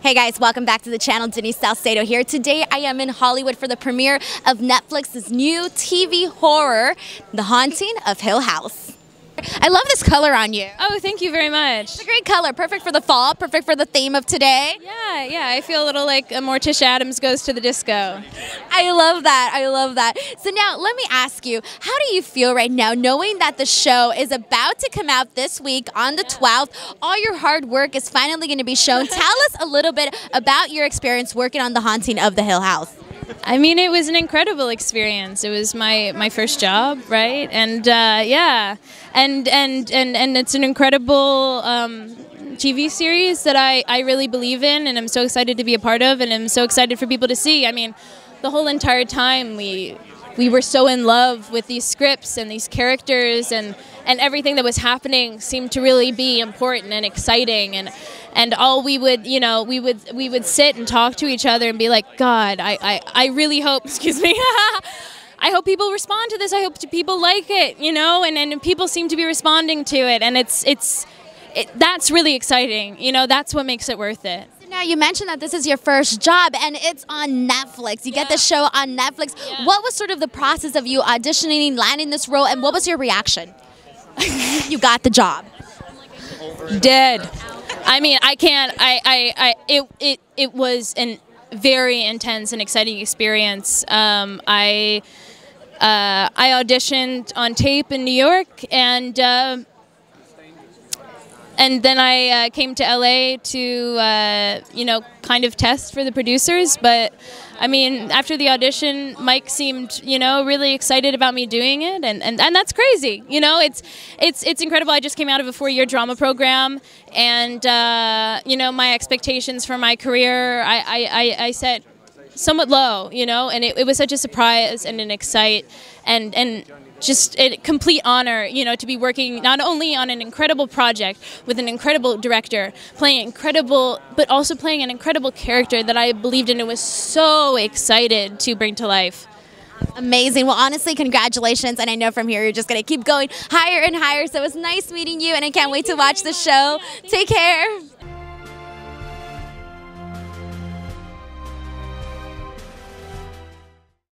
Hey guys, welcome back to the channel. Denise Salcedo here. Today I am in Hollywood for the premiere of Netflix's new TV horror, The Haunting of Hill House. I love this color on you. Oh, thank you very much. It's a great color, perfect for the fall, perfect for the theme of today. Yeah, yeah, I feel a little like a Morticia Addams goes to the disco. I love that. I love that. So now let me ask you, how do you feel right now knowing that the show is about to come out this week on the 12th? All your hard work is finally going to be shown. Tell us a little bit about your experience working on The Haunting of the Hill House. I mean, it was an incredible experience. It was my, my first job, right? And uh, yeah, and and and and it's an incredible um, TV series that I I really believe in, and I'm so excited to be a part of, and I'm so excited for people to see. I mean, the whole entire time we we were so in love with these scripts and these characters and and everything that was happening seemed to really be important and exciting and and all we would you know we would we would sit and talk to each other and be like god i i, I really hope excuse me I hope people respond to this. I hope people like it, you know, and, and people seem to be responding to it, and it's it's it, that's really exciting. You know, that's what makes it worth it. Now you mentioned that this is your first job and it's on Netflix. You yeah. get the show on Netflix. Yeah. What was sort of the process of you auditioning, landing this role, and what was your reaction? you got the job. Dead. I mean, I can't. I, I, I it, it, it was an very intense and exciting experience. Um, I, uh, I auditioned on tape in New York, and uh, and then I uh, came to LA to uh, you know kind of test for the producers. But I mean, after the audition, Mike seemed you know really excited about me doing it, and, and, and that's crazy. You know, it's it's it's incredible. I just came out of a four year drama program, and uh, you know my expectations for my career, I I, I, I set somewhat low, you know, and it, it was such a surprise and an excite and and just a complete honor, you know, to be working not only on an incredible project with an incredible director, playing incredible, but also playing an incredible character that I believed in and was so excited to bring to life. Amazing. Well, honestly, congratulations. And I know from here you're just going to keep going higher and higher. So it was nice meeting you, and I can't Thank wait to watch the show. Take care.